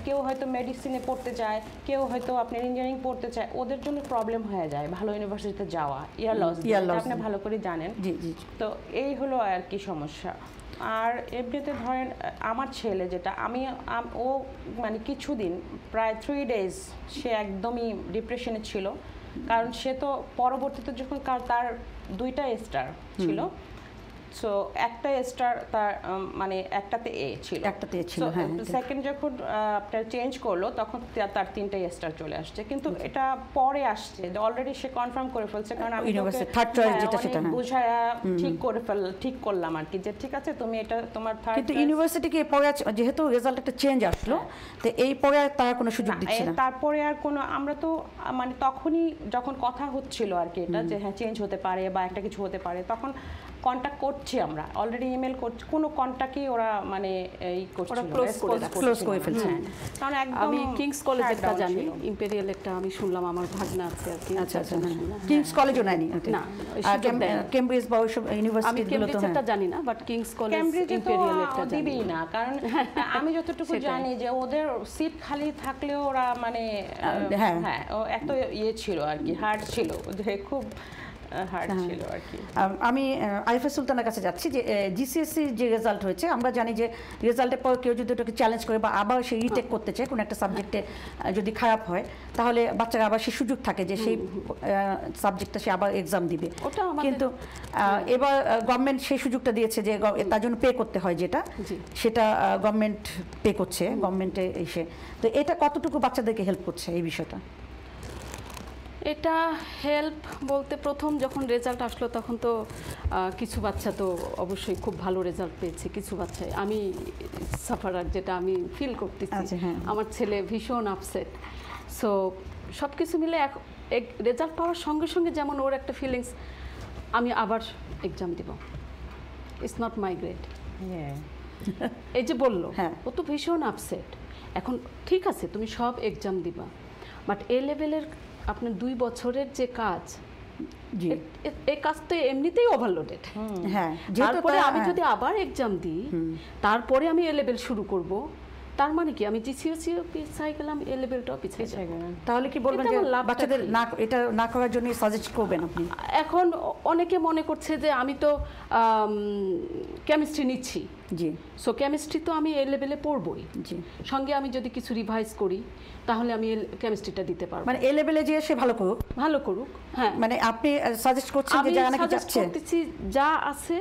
কেউ হয়তো মেডিসিনে পড়তে চায় কেউ হয়তো আপনি ইঞ্জিনিয়ারিং পড়তে চায় ওদের জন্য প্রবলেম হয়ে যায় ভালো ইউনিভার্সিটিতে যাওয়া ইয়ার লস আপনি ভালো করে জানেন। জি জি। তো এই হলো আর কি সমস্যা। আর এমনিতে ধরেন, আমার ছেলে যেটা, আমি ও মানে কিছুদিন, প্রায় থ্রি ডেজ সে একদমই ডিপ্রেশনে ছিল। কারণ সে তো পরবর্তীতে যখন তার দুইটা স্টার ছিল। সো একটা স্টার তার মানে একটাতে এ ছিল। একটাতে A ছিল, হ্যাঁ। সেকেন্ড যখন আহ, আপনার চেঞ্জ করল তখন তার তিনটে স্টার চলে আসছে। কিন্তু এটা পরে আসছে অলরেডি সে কনফার্ম করে ফেলছে কারণ আমি choice হ্যাঁ, যেটা সেটা, হ্যাঁ। বুঝায়া ঠিক করে ফেল ঠিক করলাম আর কি যে ঠিক আছে তুমি এটা তোমার থার্ড কিন্তু ইউনিভার্সিটিকে পরে যেহেতু রেজাল্ট একটা চেঞ্জ আসলো তো এই পরে আর তারা কোনো সুযোগ দিচ্ছে না। তারপরে আর কোনো আমরা তো মানে তখনই যখন কথা হচ্ছিল আর কি এটা যে হ্যাঁ চেঞ্জ হতে পারে বা একটা কিছু হতে পারে তখন কন্টাক্ট করছি আমরা অলরেডি ইমেল করছি কোনো কন্টাক্টই ওরা মানে এই ওরা close করে ফেলছে। হ্যাঁ। কারণ একদম আমি কিংস কলেজ একটা জানি ইম্পেরিয়াল একটা আমি শুনলাম আমার ভাগনা আছে আর কি আচ্ছা আচ্ছা হ্যাঁ। কিংস কলেজও নেয়নি ওটা। না। কেমব্রিজ বা ওইসব তো কেমব্রিজেরটা হ্যাঁ। জানি না বাট কিংস কলেজ ক্যামব্রিজে তো ইম্পেরিয়াল একটা জানি দিবেই না কারণ আমি যতটুকু জানি যে ওদের সিট খালি থাকলেও ওরা মানে হ্যাঁ। হ্যাঁ ও এত ইয়ে ছিল আর কি হার্ড ছিল যে খুব হার্ড হ্যাঁ। ছিল আর কি। আমি আইফা সুলতানের কাছে যাচ্ছি যে জিসিএসসি যে রেজাল্ট হয়েছে আমরা জানি যে রেজাল্টের পর কেউ যদি ওটাকে চ্যালেঞ্জ করে বা আবার সে রিটেক করতে চায় কোনো একটা সাবজেক্টে যদি খারাপ হয় তাহলে বাচ্চারা আবার সে সুযোগ থাকে যে সেই সাবজেক্টটা সে আবার এক্সাম দিবে। কিন্তু এবার গভর্নমেন্ট সেই সুযোগটা দিয়েছে যে তার জন্য পে করতে হয় যেটা সেটা গভর্নমেন্ট পে করছে গভর্নমেন্টে এসে। তো এটা কতটুকু বাচ্চাদেরকে হেল্প করছে এই বিষয়টা? এটা হেল্প বলতে প্রথম যখন রেজাল্ট আসলো তখন তো কিছু বাচ্চা তো অবশ্যই খুব ভালো রেজাল্ট পেয়েছে কিছু বাচ্চাই। আমি সাফারার যেটা আমি ফিল করতেছি। আচ্ছা, হ্যাঁ। আমার ছেলে ভীষণ আপসেট সো সব কিছু মিলে এক রেজাল্ট পাওয়ার সঙ্গে সঙ্গে যেমন ওর একটা ফিলিংস আমি আবার এক্সাম দিব। ইটস নট মাই গ্রেড এই যে বলল হ্যাঁ। ও তো ভীষণ আপসেট এখন ঠিক আছে তুমি সব এক্সাম দিবা। বাট এ লেভেলের আপনার দুই বছরের যে কাজ এই কাজ তো এমনিতেই ওভারলোডেড হ্যাঁ তারপরে আমি হ্যাঁ। যদি আবার এক্সাম দিই তারপরে আমি এ লেভেল শুরু করব। তার মানে কি? আমি জিসিওসিও পিছাই গেলাম এ লেভেলটাও পিছাই গেলাম। তাহলে কি বলবেন যে বাচ্চাদের না এটা না করার জন্য সাজেস্ট করবেন আপনি। এখন অনেকে মনে করছে যে আমি তো কেমিস্ট্রি নিচ্ছি। জি। সো কেমিস্ট্রি তো আমি এ লেভেলে পড়বই। জি। সঙ্গে আমি যদি কিছু রিভাইজ করি তাহলে আমি কেমিস্ট্রিটা দিতে পারব। মানে এ লেভেলে যে সে ভালো করুক? ভালো করুক হ্যাঁ। মানে আপনি সাজেস্ট করছেন যে যারা নাকি সাজেস্ট যাচ্ছে। করতেছি যা আছে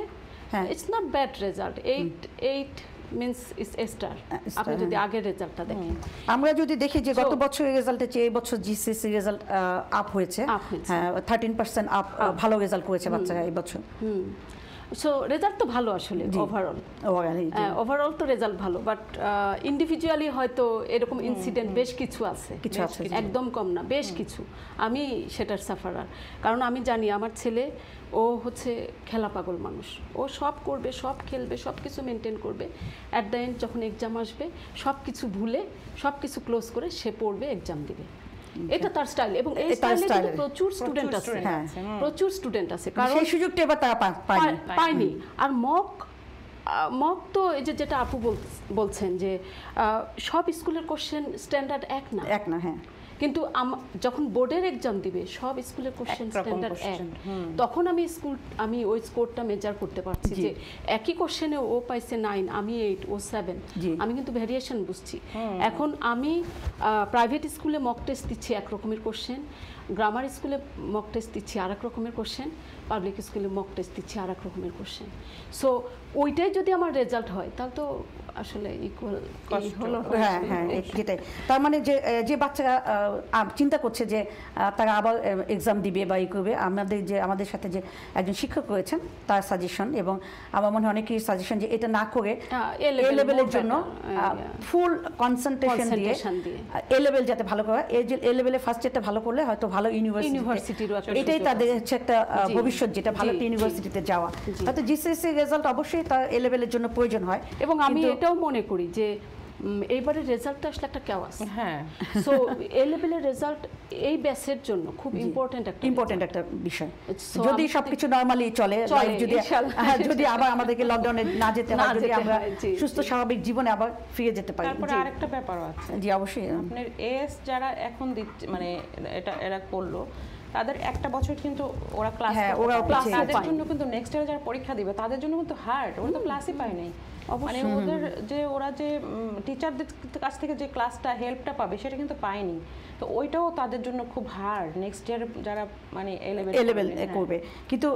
হ্যাঁ। It's not bad result eight eight means is star আপনি যদি হ্যাঁ। আগের রেজাল্টটা দেখেন। আমরা যদি দেখি যে গত বছরের রেজাল্টে চেয়ে এই বছর জিসিসি রেজাল্ট আপ হয়েছে। হ্যাঁ থার্টিন পার্সেন্ট আপ ভালো রেজাল্ট করেছে বাচ্চারা এই বছর। হুম। সো রেজাল্ট তো ভালো আসলে ওভারঅল Overall, ওভারঅল তো রেজাল্ট ভালো বাট ইন্ডিভিজুয়ালি হয়তো এরকম ইনসিডেন্ট বেশ কিছু আছে কিছু আছে, একদম কম না বেশ কিছু। আমি সেটার সাফারার কারণ আমি জানি আমার ছেলে ও হচ্ছে খেলা পাগল মানুষ। ও সব করবে সব খেলবে সব কিছু মেনটেন করবে। অ্যাট দ্য এন্ড যখন এক্সাম আসবে সব কিছু ভুলে সব কিছু ক্লোজ করে সে পড়বে এক্সাম দিবে। এটা তার স্টাইল এবং এই তার স্টাইলে প্রচুর স্টুডেন্ট আছে। হ্যাঁ। প্রচুর স্টুডেন্ট আছে। কারণ সেই সুযোগটা এবার তারা পায়নি। আর মক মক তো এই যে যেটা আপু বলছেন যে আহ, সব স্কুলের কোশ্চেন স্ট্যান্ডার্ড এক না। এক না হ্যাঁ। কিন্তু যখন বোর্ডের এক্সাম দিবে সব স্কুলের কোশ্চেন স্ট্যান্ডার্ড এক। তখন আমি স্কুল আমি ওই স্কোরটা মেজার করতে পারছি যে একই কোশ্চেনে ও পাইছে নাইন আমি এইট ও সেভেন আমি কিন্তু ভ্যারিয়েশন বুঝছি। এখন আমি প্রাইভেট স্কুলে মক টেস্ট দিচ্ছি এক রকমের কোশ্চেন গ্রামার স্কুলে মক টেস্ট দিচ্ছি আর এক রকমের কোশ্চেন পাবলিক স্কুলে মক টেস্ট দিচ্ছি আর এক রকমের কোশ্চেন সো ওইটাই যদি আমার রেজাল্ট হয় তাহলে তো আসলে ইকুয়াল হলো? হ্যাঁ হ্যাঁ এ- তার মানে যে যে বাচ্চারা চিন্তা করছে যে তারা আবার এক্সাম দিবে বা ই করবে আমাদের যে আমাদের সাথে যে একজন শিক্ষক রয়েছেন তার সাজেশন এবং আমার মনে হয় অনেকেই সাজেশন যে এটা না করে হ্যাঁ, এ লেভেলের জন্য ফুল কনসেন্ট্রেশন দিয়ে এ লেভেল যাতে ভালো করে এ যে এ লেভেলে ফার্স্ট ইয়ারটা ভালো করলে হয়তো ভালো ইউনিভার্সিটি এটাই তাদের হচ্ছে একটা ভবিষ্যৎ যেটা ভালো ইউনিভার্সিটিতে যাওয়া। হয়তো জিসিএসসি রেজাল্ট অবশ্যই তার এ লেভেলের জন্য প্রয়োজন হয়। এবং আমি এটাও মনে করি যে উম, এইবারের রেজাল্টটা আসলে একটা কেওয়াস হ্যাঁ। সো এ লেভেলের রেজাল্ট এই ব্যাসের জন্য খুব ইম্পর্টেন্ট একটা ইম্পর্টেন্ট একটা বিষয়। যদি সবকিছু নরমালি চলে যদি হ্যাঁ, যদি আবার আমাদেরকে লকডাউনে না যেতে হয় যদি আমরা সুস্থ স্বাভাবিক জীবনে আবার ফিরে যেতে পারি। তারপরে আরেকটা ব্যাপারও আছে। জি অবশ্যই আপনার এস যারা এখন দিচ্ছে মানে এটা এরা করল তাদের একটা বছর কিন্তু ওরা ক্লাস হ্যাঁ, ওরাও পিছিয়ে তাদের জন্য কিন্তু নেক্সট ইয়ার যারা পরীক্ষা দিবে তাদের জন্য কিন্তু হার্ড ওরা তো ক্লাসই পায় নাই। মানে ওদের যে ওরা যে টিচারদের কাছ থেকে যে ক্লাসটা হেল্পটা পাবে সেটা কিন্তু পায়নি। তো ওইটাও তাদের জন্য খুব হার্ড নেক্সট ইয়ার যারা মানে এ লেভেল এ লেভেল করবে। কিন্তু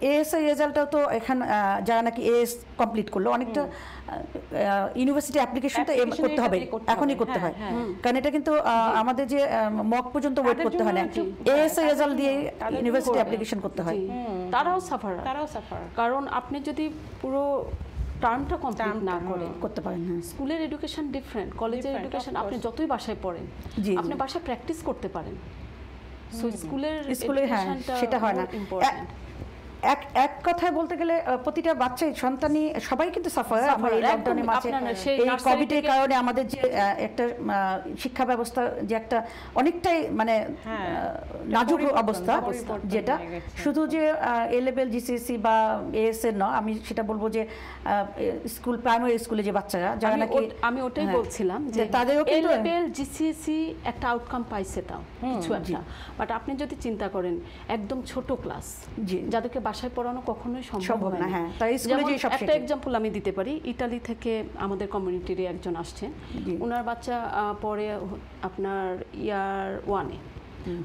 এএস এর রেজাল্টটাও তো এখানে যারা নাকি এএস কমপ্লিট করল অনেকটা ইউনিভার্সিটি অ্যাপ্লিকেশনটা করতে হবে। এখনই করতে হয় হ্যাঁ, হ্যাঁ। কারণ এটা কিন্তু আহ, আমাদের যে মক পর্যন্ত ওয়েট করতে হয় না জন্য একটু- এএস এর রেজাল্ট দিয়ে ইউনিভার্সিটি অ্যাপ্লিকেশন করতে হয়। তারাও সাফার তারাও সাফার কারণ আপনি যদি পুরো টার্মটা কমপ্লিট না করে করতে পারেন হ্যাঁ। স্কুলের এডুকেশন ডিফারেন্ট কলেজের এডুকেশন আপনি যতই বাসায় পড়েন আপনি বাসায় প্র্যাকটিস করতে পারেন। সো স্কুলের স্কুলে হ্যাঁ সেটা হয় না। এক এক কথায় বলতে গেলে প্রতিটা বাচ্চাই সন্তানই সবাই কিন্তু সাফার আমরা এই লকডাউনের মাঝে এই কোভিডের কারণে আমাদের যে একটা শিক্ষা ব্যবস্থা যে একটা অনেকটাই মানে হ্যাঁ, নাজুক অবস্থা যেটা শুধু যে এ লেভেল জিসিএসসি বা এএস এর নয় আমি সেটা বলব যে স্কুল প্রাইমারি স্কুলে যে বাচ্চারা যারা নাকি আমি ওটাই হ্যাঁ, বলছিলাম যে তাদেরও এ কিন্তু লেভেল জিসিএসসি একটা আউটকাম পাইছে তাও কিছু একটা। বাট আপনি যদি চিন্তা করেন একদম ছোট ক্লাস জি। যাদেরকে বাসায় পড়ানো কখনোই সম্ভব না, হ্যাঁ। তাই স্কুলে যেমন সব একটা। এক্সাম্পল আমি দিতে পারি ইতালি থেকে আমাদের কমিউনিটির একজন আসছেন। ওনার বাচ্চা পড়ে আপনার ইয়ার ওয়ানে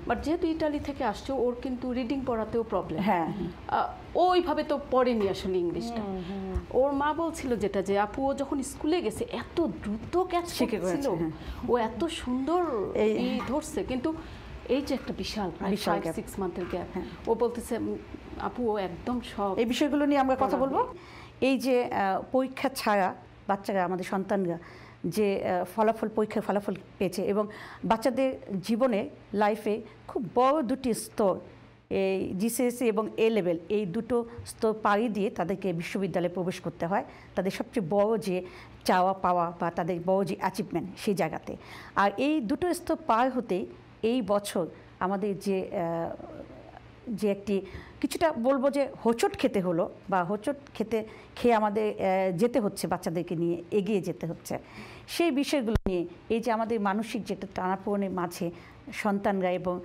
বাট যেহেতু ইটালি থেকে আসছে ওর কিন্তু রিডিং পড়াতেও প্রবলেম হ্যাঁ। ওইভাবে তো পড়েনি আসলে ইংলিশটা। ওর মা বলছিল যেটা যে আপু ও যখন স্কুলে গেছে এত দ্রুত ক্যাচ শিখে গেছে, হ্যাঁ। ও এত সুন্দর ধরছে। কিন্তু এই যে একটা বিশাল বিশাল ফাইভ সিক্স মান্থের গ্যাপ। ও বলতেছে "উম, আপু একদম সব এই বিষয়গুলো নিয়ে আমরা কথা বলব। এই যে পরীক্ষা ছাড়া বাচ্চারা আমাদের সন্তানরা যে ফলাফল পরীক্ষার ফলাফল পেয়েছে এবং বাচ্চাদের জীবনে লাইফে খুব বড় দুটি স্তর এই জিসিএসসি এবং এ লেভেল এই দুটো স্তর পাড়ি দিয়ে তাদেরকে বিশ্ববিদ্যালয়ে প্রবেশ করতে হয়। তাদের সবচেয়ে বড় যে চাওয়া পাওয়া বা তাদের বড় যে অ্যাচিভমেন্ট সেই জায়গাতে। আর এই দুটো স্তর পার হতেই এই বছর আমাদের যে যে একটি কিছুটা বলব যে হোঁচট খেতে হলো বা হোঁচট খেতে, খেয়ে আমাদের যেতে হচ্ছে, বাচ্চাদেরকে নিয়ে এগিয়ে যেতে হচ্ছে। সেই বিষয়গুলো নিয়ে এই যে আমাদের মানসিক যেটা টানাপোড়েনের মাঝে সন্তানরা এবং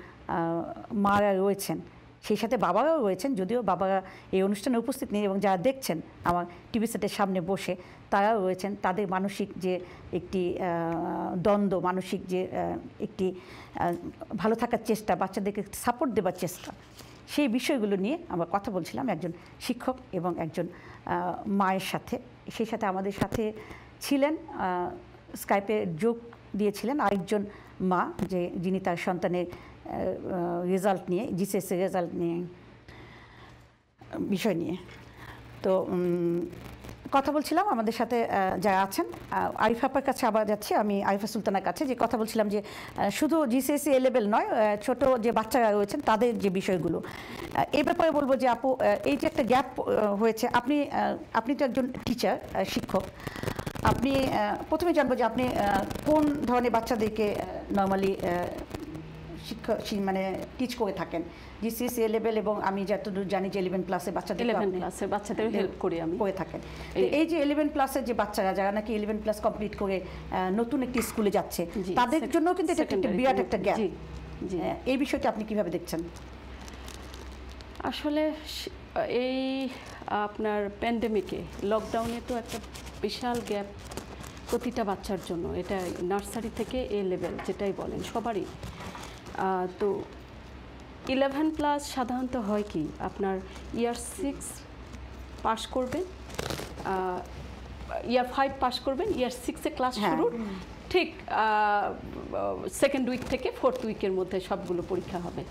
মারা রয়েছেন, সেই সাথে বাবারাও রয়েছেন, যদিও বাবারা এই অনুষ্ঠানে উপস্থিত নেই এবং যারা দেখছেন আমার টিভি সেটের সামনে বসে, তারাও রয়েছেন। তাদের মানসিক যে একটি দ্বন্দ্ব, মানসিক যে একটি ভালো থাকার চেষ্টা, বাচ্চাদেরকে সাপোর্ট দেবার চেষ্টা সেই বিষয়গুলো নিয়ে আমরা কথা বলছিলাম একজন শিক্ষক এবং একজন মায়ের সাথে। সেই সাথে আমাদের সাথে ছিলেন স্কাইপে যোগ দিয়েছিলেন আরেকজন মা যে, যিনি তার সন্তানের রেজাল্ট নিয়ে জিসিএসসি রেজাল্ট নিয়ে, বিষয় নিয়ে। তো কথা বলছিলাম, আমাদের সাথে যারা আছেন আরিফ আপার কাছে আবার যাচ্ছি, আমি আরিফা সুলতানার কাছে, যে কথা বলছিলাম যে শুধু জিসিএসসি এ লেভেল নয় ছোট যে বাচ্চারা রয়েছেন, তাদের যে বিষয়গুলো। এই ব্যাপারে বলব যে আপু এই যে একটা গ্যাপ হয়েছে, আপনি আপনি তো একজন টিচার শিক্ষক। আপনি প্রথমে জানব যে আপনি কোন ধরনের বাচ্চাদেরকে নর্মালি শিক্ষা মানে টিচ করে থাকেন। জিসিএসসি এ লেভেল এবং আমি যতদূর জানি যে ইলেভেন প্লাসে বাচ্চাদের ইলেভেন বাচ্চাদের হেল্প করি আমি। করে থাকেন। এই- যে ইলেভেন প্লাসের যে বাচ্চারা যারা নাকি ইলেভেন প্লাস কমপ্লিট করে নতুন একটি স্কুলে যাচ্ছে তাদের জন্য কিন্তু এটা একটা বিরাট একটা গ্যাপ। এই বিষয়টা আপনি কীভাবে দেখছেন? আসলে এই আপনার প্যান্ডেমিকে লকডাউনে তো একটা বিশাল গ্যাপ প্রতিটা বাচ্চার জন্য। এটা নার্সারি থেকে এ লেভেল যেটাই বলেন সবারই। তো ইলেভেন প্লাস সাধারণত হয় কি? আপনার ইয়ার সিক্স পাস করবেন ইয়ার ফাইভ পাস করবেন ইয়ার সিক্সে ক্লাস শুরু শুরুর ঠিক সেকেন্ড উইক থেকে ফোর্থ উইকের মধ্যে সবগুলো পরীক্ষা হবে।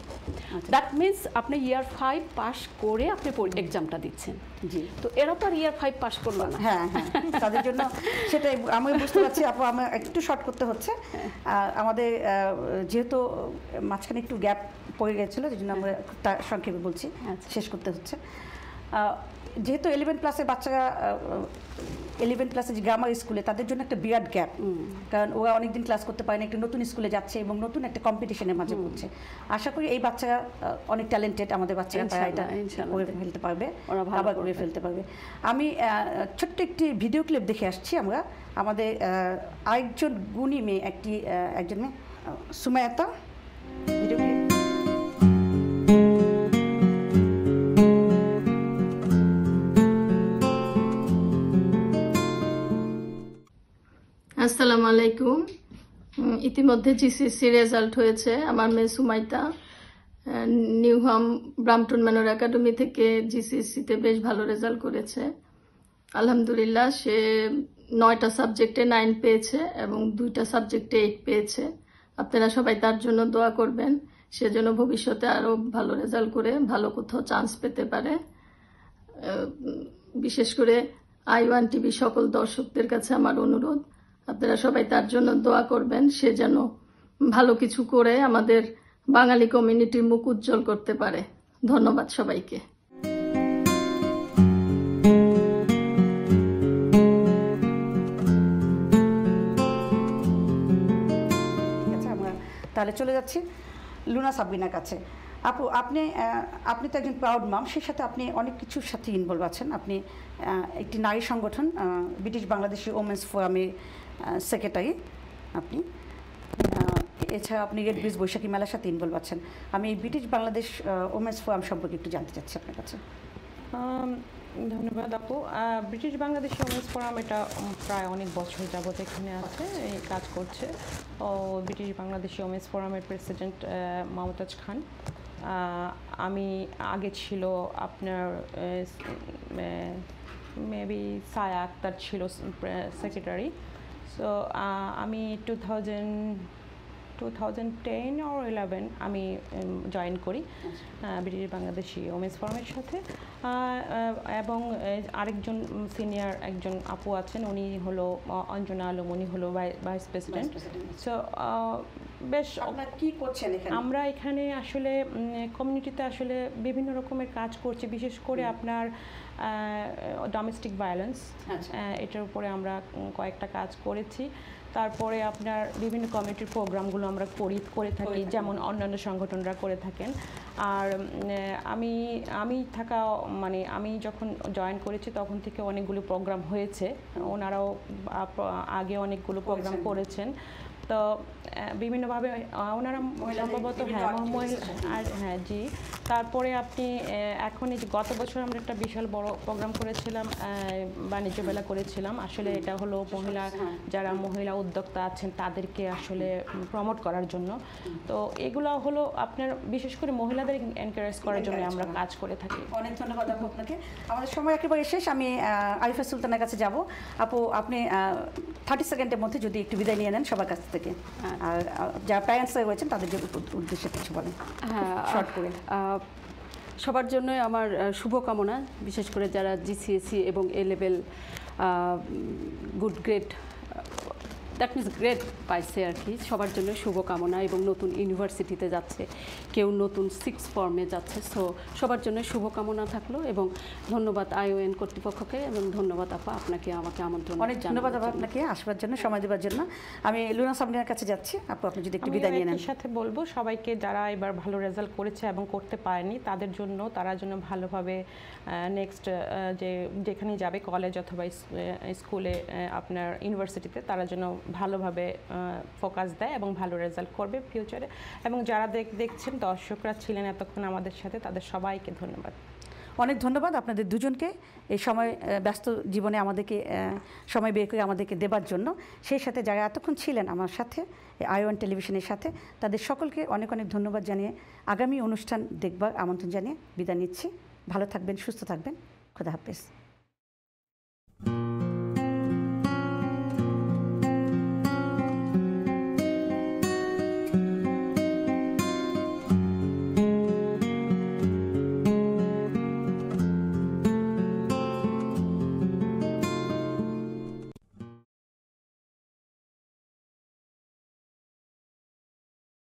আচ্ছা। দ্যাট মিন্স আপনি ইয়ার ফাইভ পাস করে আপনি এক্সামটা দিচ্ছেন। জি। তো এরা তো আর ইয়ার ফাইভ পাস করল না। হ্যাঁ হ্যাঁ তাদের জন্য সেটাই আমি বুঝতে পারছি আপু আমার একটু শর্ট করতে হচ্ছে। আমাদের যেহেতু মাঝখানে একটু গ্যাপ পড়ে গেছিল সেই জন্য আমরা তা- সংক্ষেপে বলছি আচ্ছা। শেষ করতে হচ্ছে। যেহেতু ইলেভেন ক্লাসের বাচ্চারা ইলেভেন ক্লাসে যে গ্রামার স্কুলে তাদের জন্য একটা বিরাট গ্যাপ কারণ ওরা অনেকদিন ক্লাস করতে পারে না একটা নতুন স্কুলে যাচ্ছে এবং নতুন একটা কম্পিটিশনের মাঝে পড়ছে। আশা করি এই বাচ্চারা অনেক ট্যালেন্টেড আমাদের বাচ্চারা তারা এটা। করে ফেলতে পারবে আবার করে ফেলতে পারবে। আমি ছোট্ট একটি ভিডিও ক্লিপ দেখে আসছি আমরা। আমাদের আরেকজন গুণী মেয়ে একটি একজন মেয়ে সুমায়াতা ভিডিও ক্লিপ আসসালামু আলাইকুম। ইতিমধ্যে জিসিসি রেজাল্ট হয়েছে আমার মেয়ে Sumaita. Newham Brampton Manor academy থেকে জিসিসিতে বেশ ভালো রেজাল্ট করেছে। আলহামদুলিল্লাহ, সে নয়টা সাবজেক্টে নাইন পেয়েছে এবং দুইটা সাবজেক্টে এইট পেয়েছে। আপনারা সবাই তার জন্য দোয়া করবেন, সে যেন ভবিষ্যতে আরও ভালো রেজাল্ট করে, ভালো কোথাও চান্স পেতে পারে। বিশেষ করে আই ওয়ান টিভি সকল দর্শকদের কাছে আমার অনুরোধ। আপনারা সবাই তার জন্য দোয়া করবেন। সে যেন ভালো কিছু করে আমাদের বাঙালি কমিউনিটির মুখ উজ্জ্বল করতে পারে। ধন্যবাদ সবাইকে। আমরা তাহলে চলে যাচ্ছি লুনা সাবিনার কাছে। আপু, আপনি আপনি তো একজন প্রাউড মাম সেই সাথে আপনি অনেক কিছুর সাথে ইনভলভ আছেন। আপনি একটি নারী সংগঠন ব্রিটিশ বাংলাদেশি ওমেন্স ফোরামের সেক্রেটারি আপনি। এছাড়া আপনি রেড ব্রিজ বৈশাখী মেলার সাথে ইনভলভ আছেন। আমি ব্রিটিশ বাংলাদেশ ওমেন্স ফোরাম সম্পর্কে একটু জানতে চাচ্ছি আপনার কাছে। ধন্যবাদ আপু। ব্রিটিশ বাংলাদেশ ওমেন্স ফোরাম এটা প্রায় অনেক বছর যাবত এখানে আছে, এই কাজ করছে। ও ব্রিটিশ বাংলাদেশি ওমেন্স ফোরামের প্রেসিডেন্ট মমতাজ খান। আমি আগে ছিল আপনার মেবি সায়া আক্তার ছিল সেক্রেটারি সো আমি two thousand two thousand ten or eleven আমি জয়েন করি ব্রিটিশ বাংলাদেশি ওমেন্স ফোরামের সাথে। এবং আরেকজন সিনিয়র একজন আপু আছেন উনি হলো অঞ্জনা আলম উনি হলো ভাইস প্রেসিডেন্ট সো বেশ কি করছেন আমরা এখানে আসলে কমিউনিটিতে আসলে বিভিন্ন রকমের কাজ করছি বিশেষ করে আপনার ডোমেস্টিক ভায়োলেন্স আচ্ছা। এটার উপরে আমরা কয়েকটা কাজ করেছি। তারপরে আপনার বিভিন্ন কমিটির প্রোগ্রামগুলো আমরা করি করে থাকি যেমন অন্যান্য সংগঠনরা করে থাকেন। আর আমি আমি থাকা মানে আমি যখন জয়েন করেছি তখন থেকে অনেকগুলো প্রোগ্রাম হয়েছে। ওনারাও আগে অনেকগুলো প্রোগ্রাম করেছেন। তো বিভিন্নভাবে ওনারা সম্ভবত হ্যাঁ আর হ্যাঁ জি। তারপরে আপনি এখন এই যে গত বছর আমরা একটা বিশাল বড় প্রোগ্রাম করেছিলাম বাণিজ্য মেলা করেছিলাম। আসলে এটা হলো মহিলা যারা মহিলা উদ্যোক্তা আছেন তাদেরকে আসলে প্রমোট করার জন্য। তো এগুলো হলো আপনার বিশেষ করে মহিলাদের এনকারেজ করার জন্য আমরা কাজ করে থাকি। অনেক ধন্যবাদ আপু আপনাকে। আমাদের সময় একেবারে শেষ। আমি আরিফা সুলতানের কাছে যাব। আপু আপনি থার্টি সেকেন্ডের মধ্যে যদি একটু বিদায় নিয়ে নেন সবার কাছ থেকে। আর যারা প্যারেন্টস রয়েছেন তাদের জন্য উদ্দেশ্যে কিছু বলেন। হ্যাঁ শর্ট করে। সবার জন্যই আমার শুভকামনা। বিশেষ করে যারা জিসিএসি এবং A level good grade that means grade পাইছে আর কি। সবার জন্য শুভকামনা এবং নতুন ইউনিভার্সিটিতে যাচ্ছে। কেউ নতুন সিক্স ফর্মে যাচ্ছে। সো সবার জন্য শুভকামনা থাকল এবং ধন্যবাদ আইওএন কর্তৃপক্ষকে এবং ধন্যবাদ আপা আপনাকে আমাকে আমন্ত্রণ অনেক ধন্যবাদ আপু জন্য। আপনাকে আসবার জন্য সময় দেওয়ার জন্য। আমি লুনা সামনের কাছে যাচ্ছি। আপু আপনি যদি একটু বিদায় নিয়ে নেন। সাথে বলব সবাইকে যারা এবার ভালো রেজাল্ট করেছে এবং করতে পারেনি তাদের জন্য তারা যেন ভালোভাবে নেক্সট যে যেখানে যাবে কলেজ অথবা স্কুলে আপনার ইউনিভার্সিটিতে তারা যেন ভালোভাবে ফোকাস দেয় এবং ভালো রেজাল্ট করবে ফিউচারে এবং যারা দেখ- দেখছেন, দর্শকরা ছিলেন এতক্ষণ আমাদের সাথে, তাদের সবাইকে ধন্যবাদ। অনেক ধন্যবাদ আপনাদের দুজনকে এই সময় ব্যস্ত জীবনে আমাদেরকে সময় বের করে আমাদেরকে দেবার জন্য। সেই সাথে যারা এতক্ষণ ছিলেন আমার সাথে আই ওয়ান টেলিভিশনের সাথে, তাদের সকলকে অনেক অনেক ধন্যবাদ জানিয়ে আগামী অনুষ্ঠান দেখবার আমন্ত্রণ জানিয়ে বিদায় নিচ্ছি। ভালো থাকবেন, সুস্থ থাকবেন। খোদা হাফেজ।